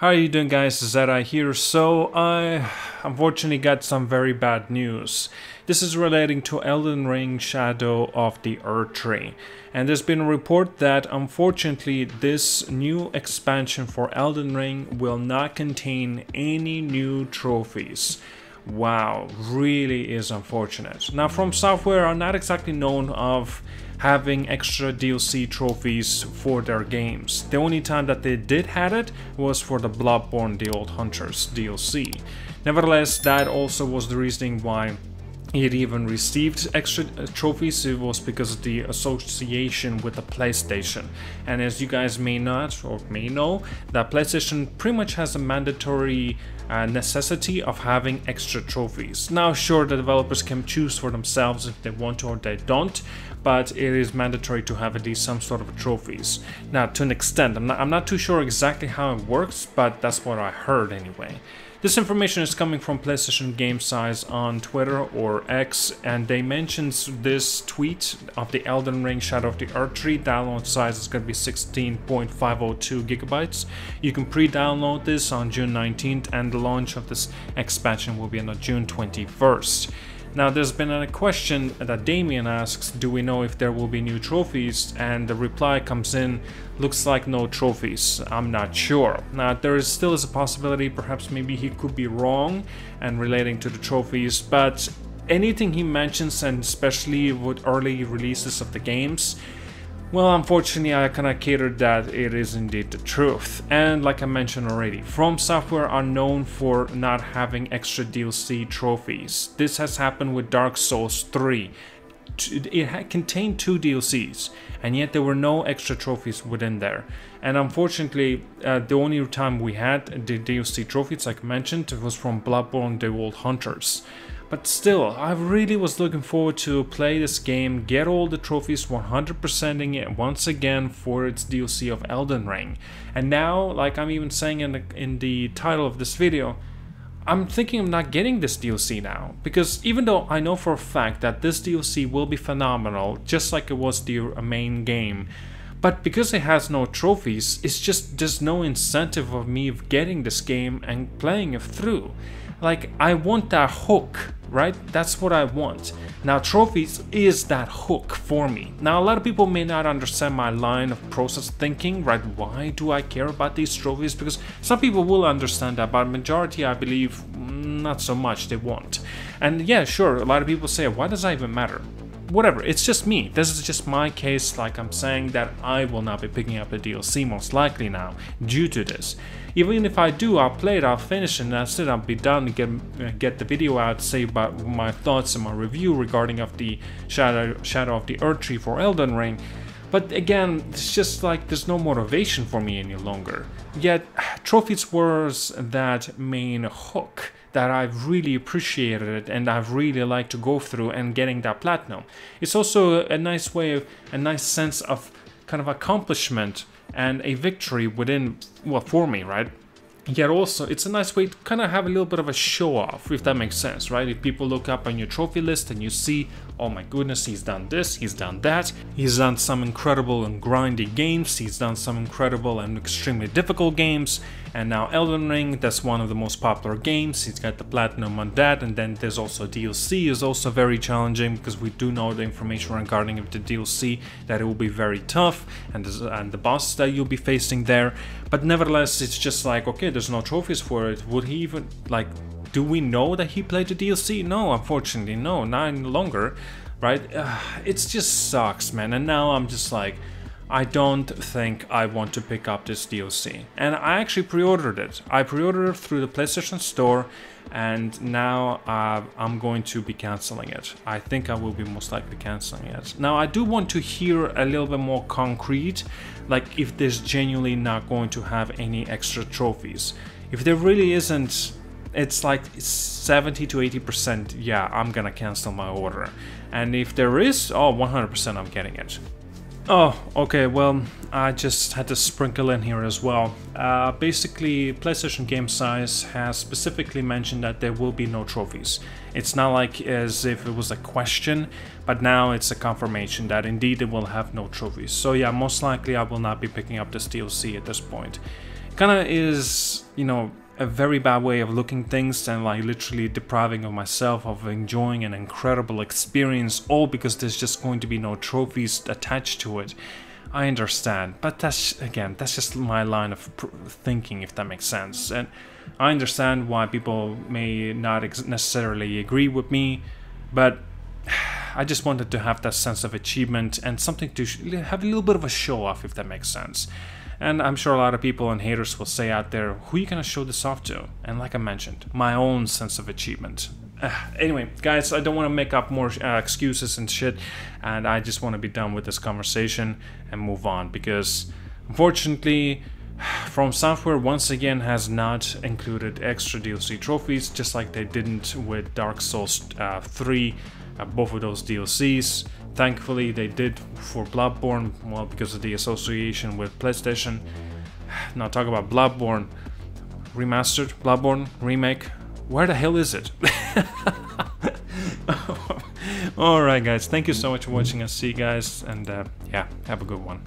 How are you doing guys, ZDEyE here. So I unfortunately got some very bad news. This is relating to Elden Ring Shadow of the Erdtree. And there's been a report that unfortunately this new expansion for Elden Ring will not contain any new trophies. Wow, really is unfortunate. Now From Software are not exactly known of having extra DLC trophies for their games. The only time that they did had it was for the Bloodborne The Old Hunters DLC. Nevertheless, that also was the reasoning why it even received extra uh, trophies, it was because of the association with the PlayStation. And as you guys may not or may know, that PlayStation pretty much has a mandatory uh, necessity of having extra trophies. Now sure, the developers can choose for themselves if they want or they don't, but it is mandatory to have at least some sort of trophies. Now to an extent, I'm not, I'm not too sure exactly how it works, but that's what I heard anyway. This information is coming from PlayStation Game Size on Twitter or X, and they mentions this tweet of the Elden Ring Shadow of the Erdtree. Download size is going to be 16.502 gigabytes. You can pre-download this on June 19th, and the launch of this expansion will be on June 21st. Now there's been a question that Damien asks, do we know if there will be new trophies? And the reply comes in, looks like no trophies, I'm not sure. Now there is still is a possibility, perhaps maybe he could be wrong and relating to the trophies, but anything he mentions and especially with early releases of the games, well, unfortunately, I cannot cater that it is indeed the truth. And like I mentioned already, From Software are known for not having extra DLC trophies. This has happened with Dark Souls 3. It contained two DLCs, and yet there were no extra trophies within there. And unfortunately, uh, the only time we had the DLC trophies, like I mentioned, was from Bloodborne The Old Hunters. But still, I really was looking forward to play this game, get all the trophies 100%ing it once again for its DLC of Elden Ring. And now, like I'm even saying in the, in the title of this video, I'm thinking of not getting this DLC now, because even though I know for a fact that this DLC will be phenomenal, just like it was the main game, but because it has no trophies, it's just there's no incentive of me of getting this game and playing it through. Like, I want that hook, right? That's what I want. Now, trophies is that hook for me. Now, a lot of people may not understand my line of process thinking, right? Why do I care about these trophies? Because some people will understand that, but majority, I believe, mm, not so much, they won't. And yeah, sure, a lot of people say, why does that even matter? Whatever, it's just me. This is just my case, like I'm saying that I will not be picking up the DLC most likely now, due to this. Even if I do, I'll play it, I'll finish it, and that's it, I'll be done to get, uh, get the video out, say about my thoughts and my review regarding of the Shadow, Shadow of the Erdtree for Elden Ring. But again, it's just like there's no motivation for me any longer. Yet, trophies was that main hook that I've really appreciated and I've really liked to go through and getting that platinum. It's also a nice way, of a nice sense of kind of accomplishment and a victory within, well, for me, right? Yet also, it's a nice way to kind of have a little bit of a show off, if that makes sense, right? If people look up on your trophy list and you see, oh my goodness, he's done this, he's done that, he's done some incredible and grindy games, he's done some incredible and extremely difficult games, and now Elden Ring, that's one of the most popular games, he's got the platinum on that, and then there's also DLC is also very challenging because we do know the information regarding the DLC that it will be very tough and, and the bosses that you'll be facing there, but nevertheless it's just like, okay, there's no trophies for it, would he even, like, do we know that he played the DLC? No, unfortunately, no, not any longer, right? Uh, it just sucks, man, and now I'm just like, I don't think I want to pick up this DLC. And I actually pre-ordered it. I pre-ordered it through the PlayStation Store and now uh, I'm going to be canceling it. I think I will be most likely canceling it. Now I do want to hear a little bit more concrete, like if there's genuinely not going to have any extra trophies. If there really isn't, it's like 70 to 80% yeah, I'm gonna cancel my order. And if there is, oh, 100% I'm getting it. Oh, okay, well, I just had to sprinkle in here as well. Uh, basically, PlayStation Game Size has specifically mentioned that there will be no trophies. It's not like as if it was a question, but now it's a confirmation that indeed it will have no trophies. So yeah, most likely I will not be picking up this DLC at this point. Kinda is you know, a very bad way of looking things and like literally depriving of myself of enjoying an incredible experience all because there's just going to be no trophies attached to it. I understand, but that's again, that's just my line of thinking, if that makes sense. And I understand why people may not necessarily agree with me, but I just wanted to have that sense of achievement and something to have a little bit of a show off, if that makes sense. And I'm sure a lot of people and haters will say out there, who are you to show this off to? And like I mentioned, my own sense of achievement. Uh, anyway, guys, I don't want to make up more uh, excuses and shit, and I just want to be done with this conversation and move on because, unfortunately, From Software once again has not included extra DLC trophies, just like they didn't with Dark Souls uh, 3, uh, both of those DLCs. Thankfully, they did for Bloodborne, well, because of the association with PlayStation. Now, talk about Bloodborne remastered, Bloodborne remake. Where the hell is it? Alright, guys, thank you so much for watching us. See you guys, and uh, yeah, have a good one.